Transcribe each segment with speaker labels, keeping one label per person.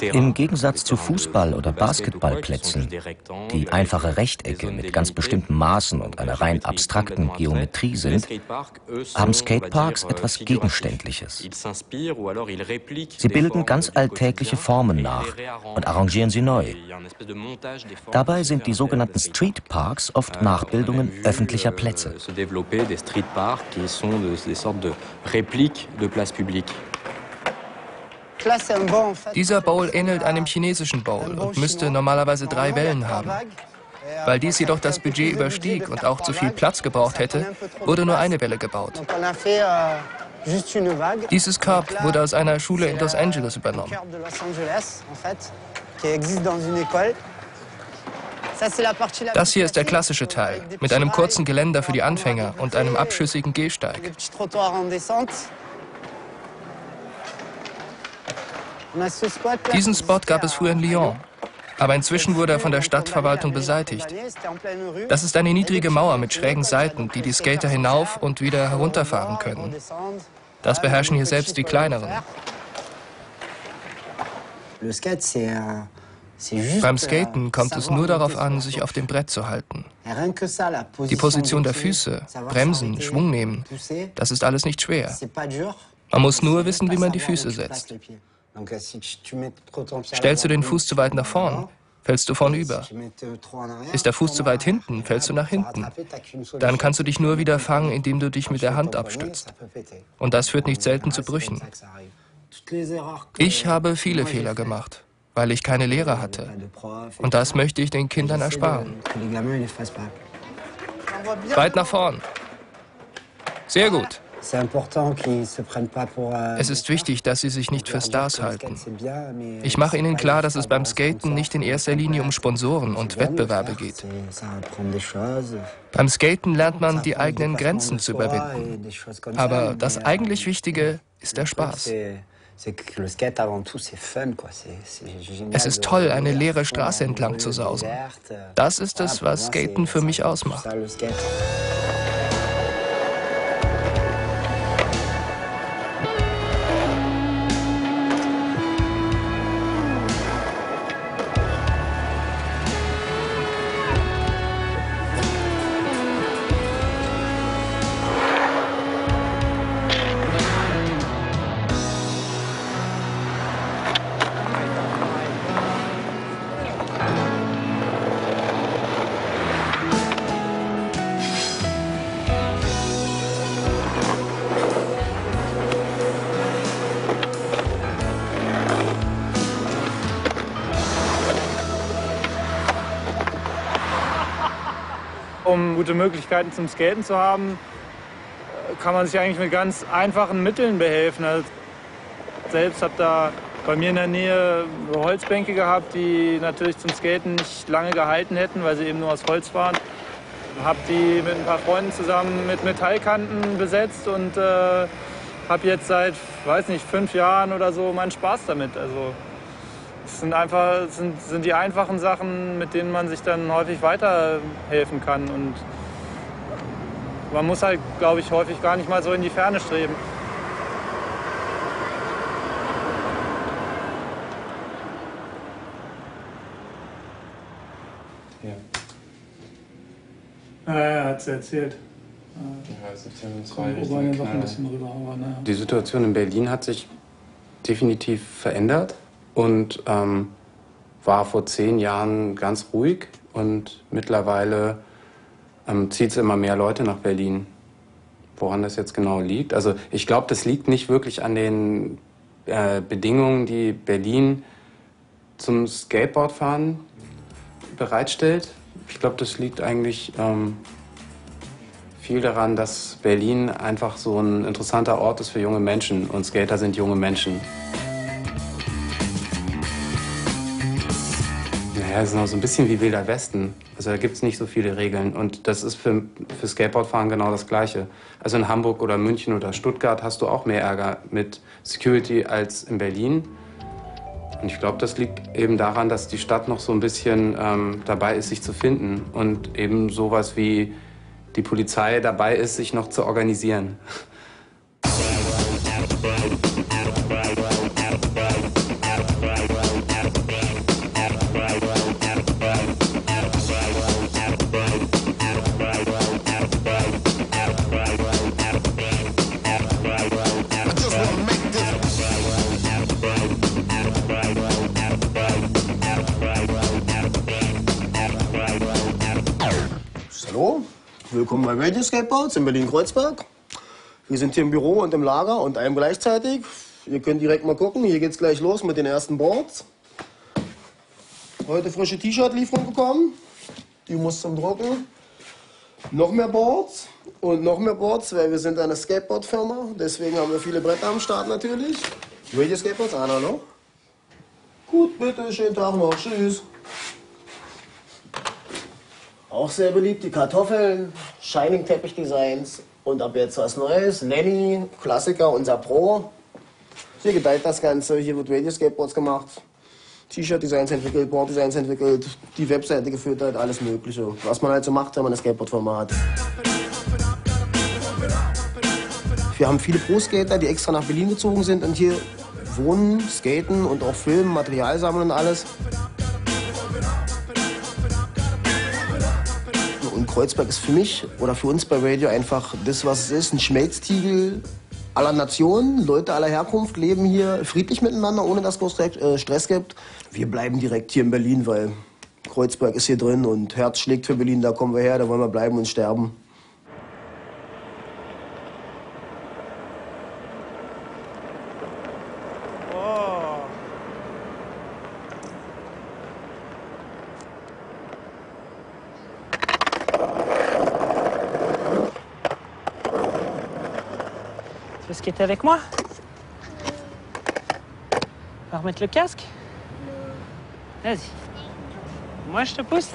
Speaker 1: Im Gegensatz zu Fußball- oder Basketballplätzen, die einfache Rechtecke mit ganz bestimmten Maßen und einer rein abstrakten Geometrie sind, haben Skateparks etwas Gegenständliches. Sie bilden ganz alltägliche Formen nach und arrangieren sie neu. Dabei sind die sogenannten Streetparks oft Nachbildungen öffentlicher Plätze.
Speaker 2: Dieser Bowl ähnelt einem chinesischen Bowl und müsste normalerweise drei Wellen haben. Weil dies jedoch das Budget überstieg und auch zu viel Platz gebraucht hätte, wurde nur eine Welle gebaut. Dieses Korb wurde aus einer Schule in Los Angeles übernommen. Das hier ist der klassische Teil, mit einem kurzen Geländer für die Anfänger und einem abschüssigen Gehsteig. Diesen Spot gab es früher in Lyon, aber inzwischen wurde er von der Stadtverwaltung beseitigt. Das ist eine niedrige Mauer mit schrägen Seiten, die die Skater hinauf und wieder herunterfahren können. Das beherrschen hier selbst die kleineren. Beim Skaten kommt es nur darauf an, sich auf dem Brett zu halten. Die Position der Füße, Bremsen, Schwung nehmen, das ist alles nicht schwer. Man muss nur wissen, wie man die Füße setzt. Stellst du den Fuß zu weit nach vorn, fällst du vornüber. Ist der Fuß zu weit hinten, fällst du nach hinten. Dann kannst du dich nur wieder fangen, indem du dich mit der Hand abstützt. Und das führt nicht selten zu Brüchen. Ich habe viele Fehler gemacht, weil ich keine Lehrer hatte. Und das möchte ich den Kindern ersparen. Weit nach vorn. Sehr gut.
Speaker 3: Euh, es ist wichtig, dass Sie sich nicht für Stars halten. Ich mache Ihnen klar, dass es beim Skaten nicht in erster Linie um Sponsoren und Wettbewerbe geht.
Speaker 2: Beim Skaten lernt man, die eigenen Grenzen zu überwinden. Aber das eigentlich Wichtige ist der Spaß. Es ist toll, eine leere Straße entlang zu sausen. Das ist es, was Skaten für mich ausmacht.
Speaker 4: Um gute Möglichkeiten zum Skaten zu haben, kann man sich eigentlich mit ganz einfachen Mitteln behelfen. Also selbst habe da bei mir in der Nähe Holzbänke gehabt, die natürlich zum Skaten nicht lange gehalten hätten, weil sie eben nur aus Holz waren. Habe die mit ein paar Freunden zusammen mit Metallkanten besetzt und äh, habe jetzt seit, weiß nicht, fünf Jahren oder so meinen Spaß damit. Also es sind einfach sind, sind die einfachen Sachen, mit denen man sich dann häufig weiterhelfen kann. Und man muss halt, glaube ich, häufig gar nicht mal so in die Ferne streben. Ja. Ja, er hat es erzählt. Ja, es ist ja zwei
Speaker 5: Die Situation in Berlin hat sich definitiv verändert und ähm, war vor zehn Jahren ganz ruhig und mittlerweile ähm, zieht es immer mehr Leute nach Berlin. Woran das jetzt genau liegt? Also ich glaube, das liegt nicht wirklich an den äh, Bedingungen, die Berlin zum Skateboardfahren bereitstellt. Ich glaube, das liegt eigentlich ähm, viel daran, dass Berlin einfach so ein interessanter Ort ist für junge Menschen und Skater sind junge Menschen. Ja, es ist noch so ein bisschen wie Wilder Westen. Also da gibt es nicht so viele Regeln. Und das ist für, für Skateboardfahren genau das Gleiche. Also in Hamburg oder München oder Stuttgart hast du auch mehr Ärger mit Security als in Berlin. Und ich glaube, das liegt eben daran, dass die Stadt noch so ein bisschen ähm, dabei ist, sich zu finden. Und eben sowas wie die Polizei dabei ist, sich noch zu organisieren.
Speaker 6: Bei Radio Skateboards in Berlin-Kreuzberg. Wir sind hier im Büro und im Lager und einem gleichzeitig. Ihr könnt direkt mal gucken. Hier geht's gleich los mit den ersten Boards. Heute frische T-Shirt-Lieferung bekommen. Die muss zum Drucken. Noch mehr Boards und noch mehr Boards, weil wir sind eine Skateboard-Firma. Deswegen haben wir viele Bretter am Start natürlich. Radio Skateboards, Anna noch? Gut, bitte, schönen Tag noch. Tschüss. Auch sehr beliebt, die Kartoffeln, Shining Teppich Designs und ab jetzt was Neues. Lenny, Klassiker, unser Pro. Hier gedeiht das Ganze, hier wird Radio Skateboards gemacht. T-Shirt-Designs entwickelt, Board-Designs entwickelt, die Webseite gefüttert, alles Mögliche. Was man halt so macht, wenn man eine Skateboard-Firma hat. Wir haben viele Pro-Skater, die extra nach Berlin gezogen sind und hier wohnen, skaten und auch filmen, Material sammeln und alles. Kreuzberg ist für mich oder für uns bei Radio einfach das, was es ist, ein Schmelztiegel aller Nationen, Leute aller Herkunft leben hier friedlich miteinander, ohne dass es äh, Stress gibt. Wir bleiben direkt hier in Berlin, weil Kreuzberg ist hier drin und Herz schlägt für Berlin, da kommen wir her, da wollen wir bleiben und sterben.
Speaker 7: Skater avec moi On va remettre le casque Vas-y. Moi, je te pousse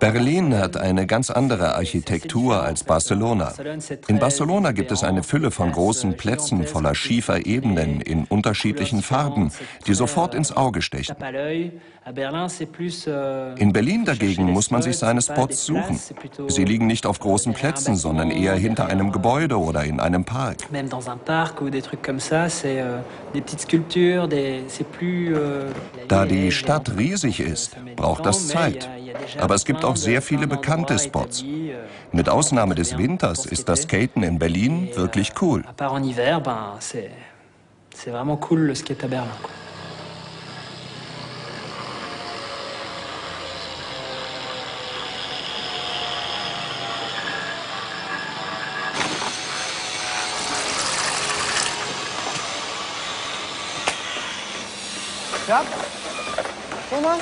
Speaker 8: Berlin hat eine ganz andere Architektur als Barcelona. In Barcelona gibt es eine Fülle von großen Plätzen voller schiefer Ebenen in unterschiedlichen Farben, die sofort ins Auge stechen. In Berlin dagegen muss man sich seine Spots suchen. Sie liegen nicht auf großen Plätzen, sondern eher hinter einem Gebäude oder in einem Park. Da die Stadt riesig ist, braucht das Zeit. Aber es gibt auch sehr viele bekannte Spots. Mit Ausnahme des Winters ist das Skaten in Berlin wirklich cool. C'est vraiment cool le skate à Berlin.
Speaker 9: Ja? Guck mal.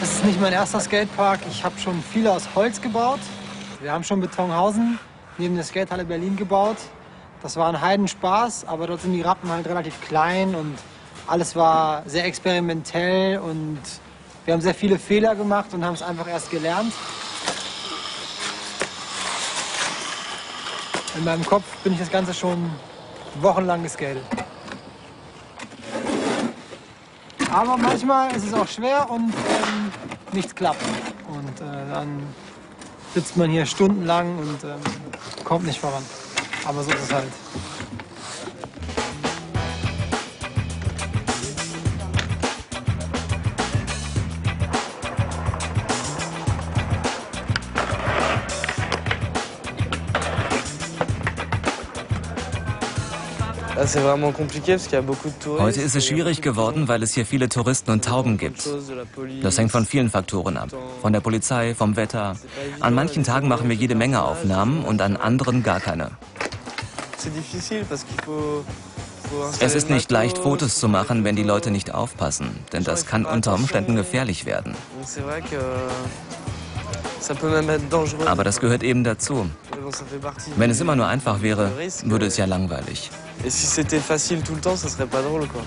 Speaker 9: Das ist nicht mein erster Skatepark. Ich habe schon viele aus Holz gebaut. Wir haben schon Betonhausen neben der Skatehalle Berlin gebaut. Das war ein Heidenspaß, aber dort sind die Rappen halt relativ klein und alles war sehr experimentell und wir haben sehr viele Fehler gemacht und haben es einfach erst gelernt. In meinem Kopf bin ich das Ganze schon wochenlang geskatet. Aber manchmal ist es auch schwer und ähm, nichts klappt. Und äh, dann sitzt man hier stundenlang und ähm, kommt nicht voran. Aber so ist es halt.
Speaker 10: Heute ist es schwierig geworden, weil es hier viele Touristen und Tauben gibt. Das hängt von vielen Faktoren ab. Von der Polizei, vom Wetter. An manchen Tagen machen wir jede Menge Aufnahmen und an anderen gar keine. Es ist nicht leicht, Fotos zu machen, wenn die Leute nicht aufpassen, denn das kann unter Umständen gefährlich werden. Aber das gehört eben dazu. Wenn es immer nur einfach wäre, würde es ja langweilig. Et si c'était facile tout le temps, ça serait pas drôle, quoi.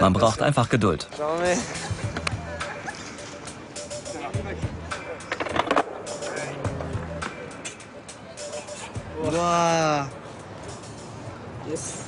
Speaker 10: Man braucht einfach Geduld. Wow. Yes.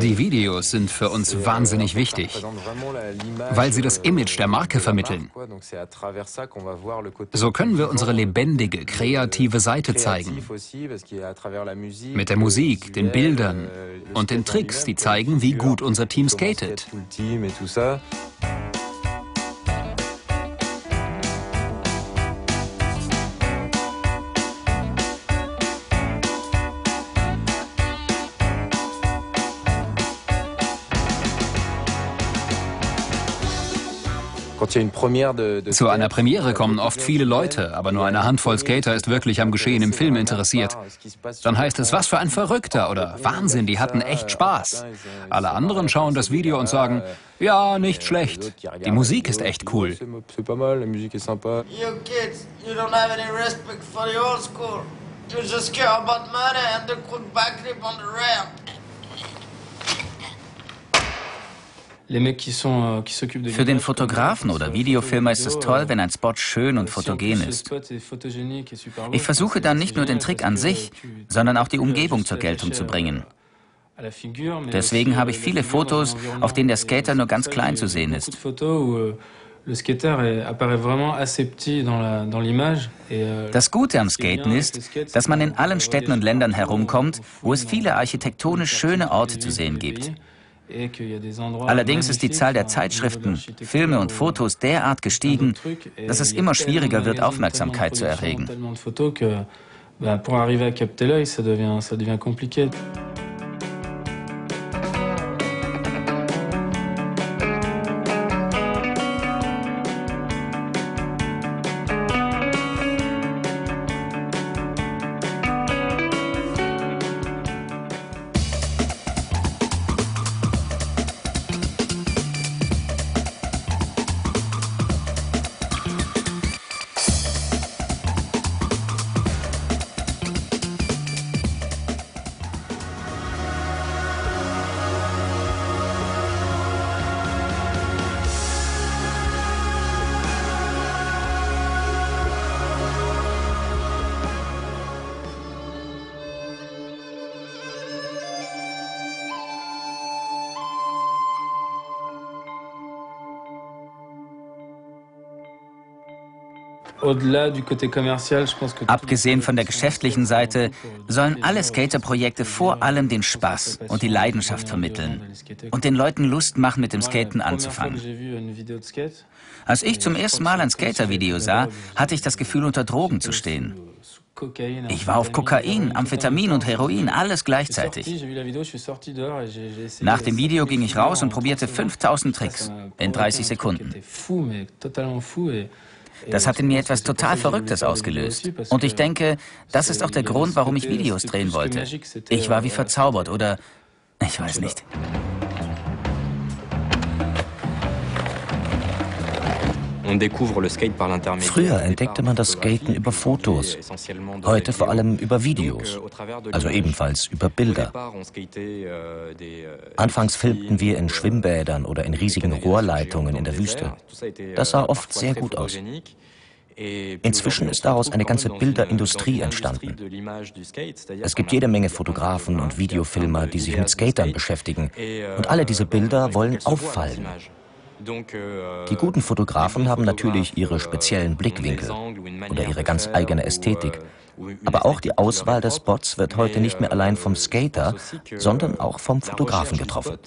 Speaker 11: Die Videos sind für uns wahnsinnig wichtig, weil sie das Image der Marke vermitteln. So können wir unsere lebendige, kreative Seite zeigen. Mit der Musik, den Bildern und den Tricks, die zeigen, wie gut unser Team skatet. Zu einer Premiere kommen oft viele Leute, aber nur eine Handvoll Skater ist wirklich am Geschehen im Film interessiert. Dann heißt es, was für ein Verrückter oder Wahnsinn, die hatten echt Spaß. Alle anderen schauen das Video und sagen, ja, nicht schlecht. Die Musik ist echt cool. You kids, you don't have any respect for the old school. You just care about money and the quick backflip on the ramp.
Speaker 1: Für den Fotografen oder Videofilmer ist es toll, wenn ein Spot schön und fotogen ist. Ich versuche dann nicht nur den Trick an sich, sondern auch die Umgebung zur Geltung zu bringen. Deswegen habe ich viele Fotos, auf denen der Skater nur ganz klein zu sehen ist. Euh, euh, das Gute am Skaten ist, dass man in allen Städten und Ländern herumkommt, wo es viele architektonisch schöne Orte zu sehen gibt. Allerdings ist die Zahl der Zeitschriften, Filme und Fotos derart gestiegen, dass es immer schwieriger wird, Aufmerksamkeit zu erregen. Abgesehen von der geschäftlichen Seite sollen alle Skaterprojekte vor allem den Spaß und die Leidenschaft vermitteln und den Leuten Lust machen, mit dem Skaten anzufangen. Als ich zum ersten Mal ein Skatervideo sah, hatte ich das Gefühl, unter Drogen zu stehen. Ich war auf Kokain, Amphetamin und Heroin, alles gleichzeitig. Nach dem Video ging ich raus und probierte 5000 Tricks in 30 Sekunden. Das hat in mir etwas total Verrücktes ausgelöst. Und ich denke, das ist auch der Grund, warum ich Videos drehen wollte. Ich war wie verzaubert oder ich weiß nicht.
Speaker 12: Früher entdeckte man das Skaten über Fotos, heute vor allem über Videos, also ebenfalls über Bilder. Euh, euh, Anfangs filmten wir in Schwimmbädern oder in riesigen Rohrleitungen in der Wüste. Das sah oft sehr gut aus. Inzwischen ist daraus eine ganze Bilderindustrie entstanden. Es gibt jede Menge Fotografen und Videofilmer, die sich mit Skatern beschäftigen. Und alle diese Bilder wollen auffallen. Die guten Fotografen haben natürlich ihre speziellen Blickwinkel oder ihre ganz eigene Ästhetik. Aber auch die Auswahl des Spots wird heute nicht mehr allein vom Skater, sondern auch vom Fotografen getroffen.